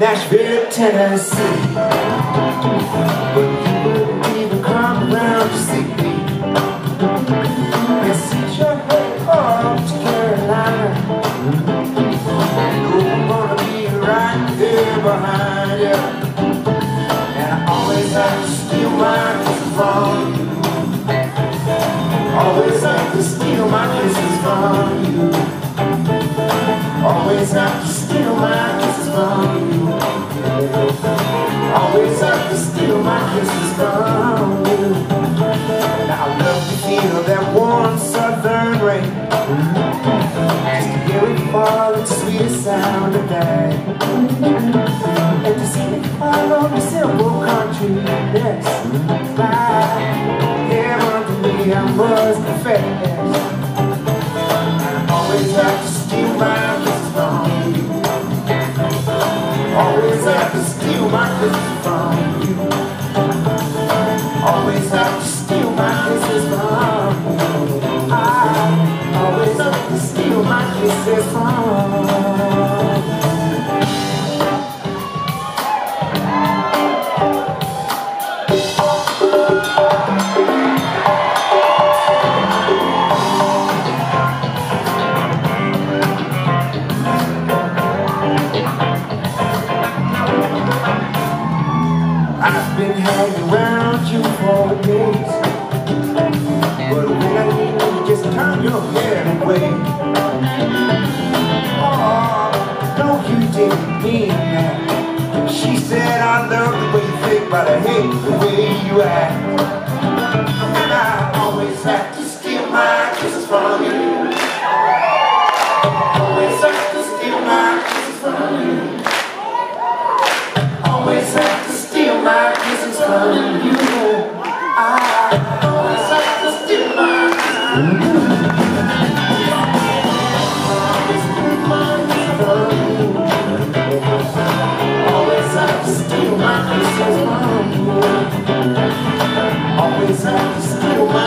Nashville, Tennessee. But you wouldn't even come around to see me. Carolina. Gonna be right behind you. And I always have to steal my kisses from you. Always have to steal my kisses from you. Always have to steal my kisses from you. Kisses from you. Now I love to feel that warm southern rain. Just to hear it fall, it's the sweetest sound of day. And to see it fall on the simple country, yes, right. Heaven to me, I must confess. And I always have to steal my kisses from you. Always have to steal my kisses from you. Away Oh, no you didn't mean that. She said I love the way you think But I hate the way you act. And I always have to steal my kisses from you. Always have to steal my kisses from you. Always have to steal my kisses from you. Always have to steal my from you. Always have to steal my